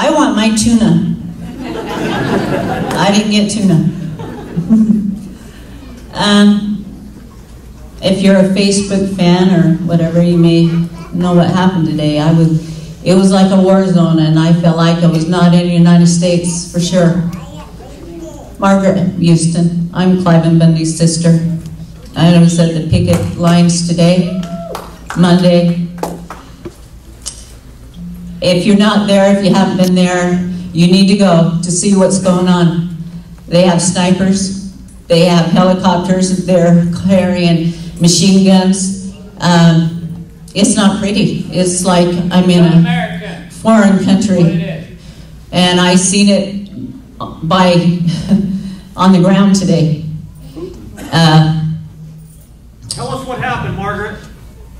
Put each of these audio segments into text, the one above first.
I want my tuna. I didn't get tuna. um, if you're a Facebook fan or whatever, you may know what happened today. I was, it was like a war zone, and I felt like I was not in the United States for sure. Margaret Houston, I'm Cliven Bundy's sister. I was at the picket lines today, Monday. If you're not there, if you haven't been there, you need to go to see what's going on. They have snipers, they have helicopters, they're carrying machine guns. Um, it's not pretty. It's like I'm in a foreign country. And I seen it by on the ground today. Uh, Tell us what happened, Margaret.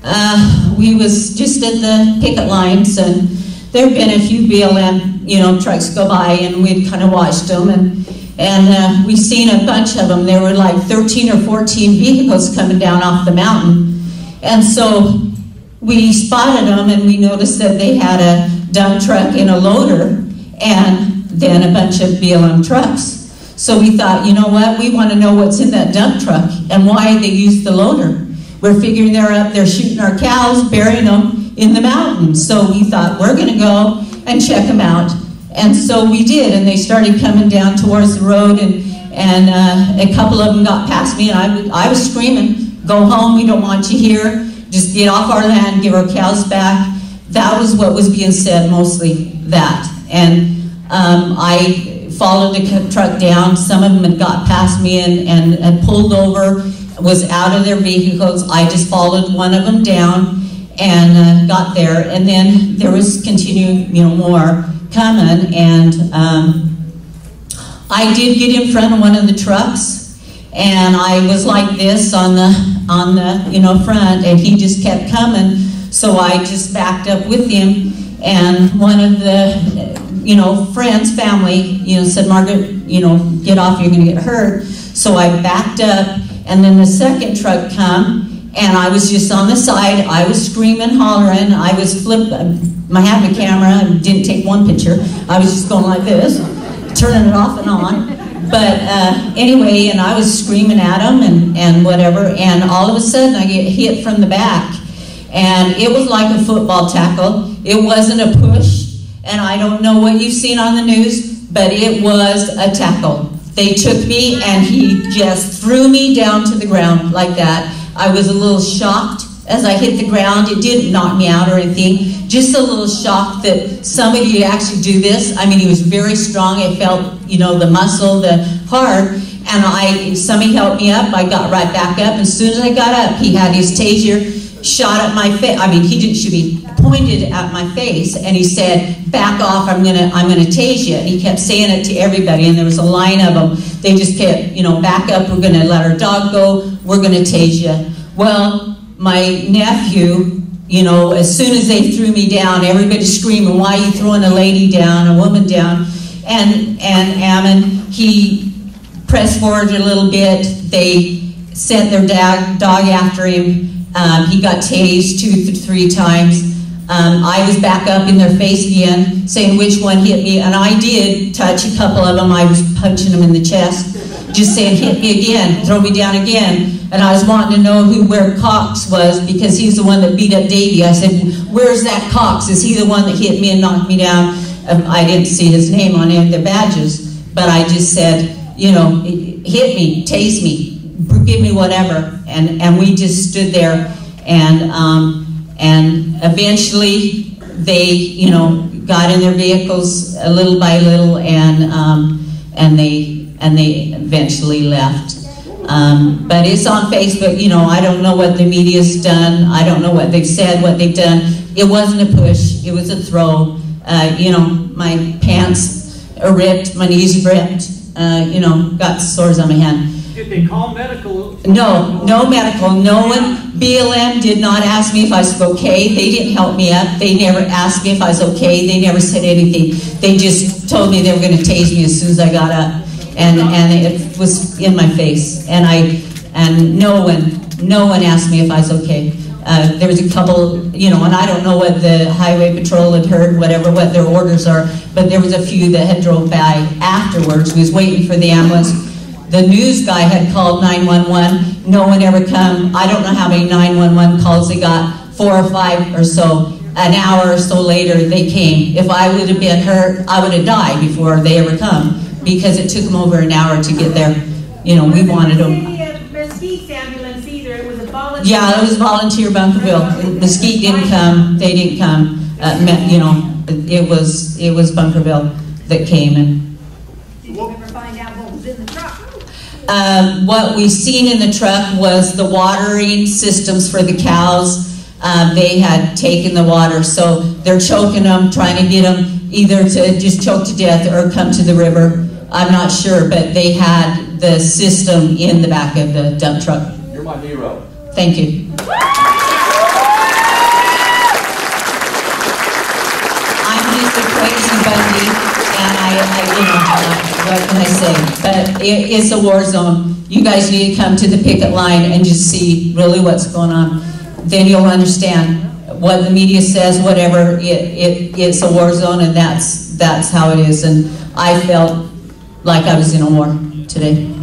uh, we was just at the picket lines and there have been a few BLM, you know, trucks go by and we'd kind of watched them and and uh, we seen a bunch of them. There were like 13 or 14 vehicles coming down off the mountain. And so we spotted them and we noticed that they had a dump truck and a loader and then a bunch of BLM trucks. So we thought, you know what, we want to know what's in that dump truck and why they use the loader. We're figuring they're up there shooting our cows, burying them in the mountains. So we thought, we're going to go and check them out. And so we did, and they started coming down towards the road, and, and uh, a couple of them got past me, and I, I was screaming, go home, we don't want you here, just get off our land, give our cows back. That was what was being said, mostly that. And um, I followed the truck down, some of them had got past me and, and, and pulled over, was out of their vehicles, I just followed one of them down, and uh, got there, and then there was continuing, you know, more coming, and um, I did get in front of one of the trucks, and I was like this on the on the you know front, and he just kept coming, so I just backed up with him, and one of the you know friends, family, you know, said, Margaret, you know, get off, you're going to get hurt. So I backed up, and then the second truck come, and I was just on the side. I was screaming, hollering. I was flip. I had my camera and didn't take one picture. I was just going like this, turning it off and on. But uh, anyway, and I was screaming at him and, and whatever. And all of a sudden, I get hit from the back. And it was like a football tackle. It wasn't a push. And I don't know what you've seen on the news, but it was a tackle. They took me and he just threw me down to the ground like that. I was a little shocked as I hit the ground. It didn't knock me out or anything. Just a little shocked that somebody actually do this. I mean, he was very strong. It felt, you know, the muscle, the heart. And I, somebody helped me up. I got right back up. As soon as I got up, he had his taser shot at my face. I mean, he didn't shoot me, pointed at my face, and he said, "Back off! I'm gonna, I'm gonna tase you." And he kept saying it to everybody, and there was a line of them. They just kept, you know, back up. We're gonna let our dog go. We're gonna tase you. Well, my nephew, you know, as soon as they threw me down, everybody's screaming, "Why are you throwing a lady down, a woman down?" And and Ammon, he pressed forward a little bit. They sent their dog, dog after him. Um, he got tased two, th three times. Um, I was back up in their face again, saying which one hit me, and I did touch a couple of them. I was punching them in the chest, just saying, hit me again, throw me down again. And I was wanting to know who where Cox was because he's the one that beat up Davy. I said, where's that Cox? Is he the one that hit me and knocked me down? Um, I didn't see his name on any of the badges, but I just said, you know, hit me, tase me, give me whatever. And, and we just stood there and, um, and eventually they, you know, got in their vehicles a little by little and, um, and, they, and they eventually left. Um, but it's on Facebook, you know, I don't know what the media's done. I don't know what they've said, what they've done. It wasn't a push, it was a throw. Uh, you know, my pants are ripped, my knees ripped, uh, you know, got sores on my hand. Did they call medical? No, no medical. No one, BLM did not ask me if I was okay. They didn't help me up. They never asked me if I was okay. They never said anything. They just told me they were going to tase me as soon as I got up. And, and it was in my face. And I, and no one, no one asked me if I was okay. Uh, there was a couple, you know, and I don't know what the highway patrol had heard, whatever, what their orders are, but there was a few that had drove by afterwards, We was waiting for the ambulance. The news guy had called 911, no one ever come. I don't know how many 911 calls they got, four or five or so. An hour or so later, they came. If I would have been hurt, I would have died before they ever come, because it took them over an hour to get there. You know, we wanted them. It wasn't the Mesquite ambulance either, it was a volunteer. Yeah, it was volunteer Bunkerville. Mesquite didn't come, they didn't come, uh, you know, it was, it was Bunkerville that came and, Did you ever find out what was in the truck? Um, what we've seen in the truck was the watering systems for the cows. Um, they had taken the water, so they're choking them, trying to get them either to just choke to death or come to the river. I'm not sure, but they had the system in the back of the dump truck. You're my hero. Thank you. I'm just a crazy Bundy, and I, I, you know, what can I say? But it, it's a war zone. You guys need to come to the picket line and just see really what's going on. Then you'll understand what the media says, whatever, it, it, it's a war zone, and that's, that's how it is. And I felt like I was in a war today.